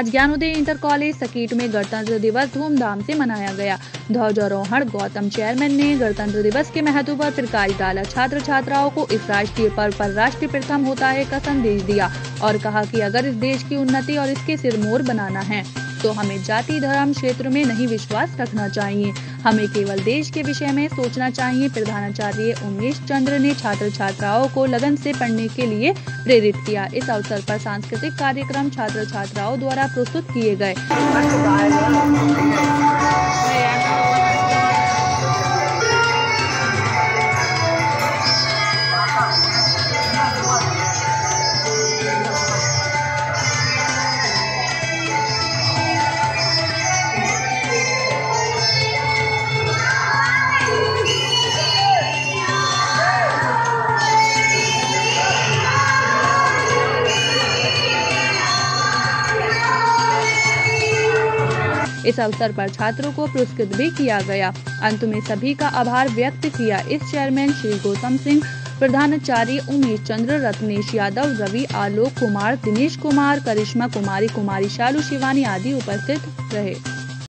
आज Gyanodaya inter college Sakit में गणतंत्र दिवस धूमधाम से मनाया गया। ध्वजारोहण गौतम चेयरमैन ने गणतंत्र दिवस के महत्व पर प्रकाश डाला छात्र छात्राओं को इस राष्ट्रीय पर्व पर राष्ट्र प्रथम होता है का संदेश दिया और कहा कि अगर इस देश की उन्नति और इसके सिरमोर बनाना है। तो हमें जाति, धर्म, क्षेत्र में नहीं विश्वास रखना चाहिए। हमें केवल देश के विषय में सोचना चाहिए, प्रधानाचार्य उमेश चंद्र ने छात्र छात्राओं को लगन से पढ़ने के लिए प्रेरित किया। इस अवसर पर सांस्कृतिक कार्यक्रम छात्र छात्राओं द्वारा प्रस्तुत किए गए। इस अवसर पर छात्रों को पुरस्कृत भी किया गया। अंत में सभी का आभार व्यक्त किया। इस चेयरमैन श्री गौतम सिंह, प्रधानाचार्य उमेश चंद्र, रत्नेश यादव, रवि आलोक कुमार, दिनेश कुमार, करिश्मा कुमारी कुमारी शालू शिवानी आदि उपस्थित रहे।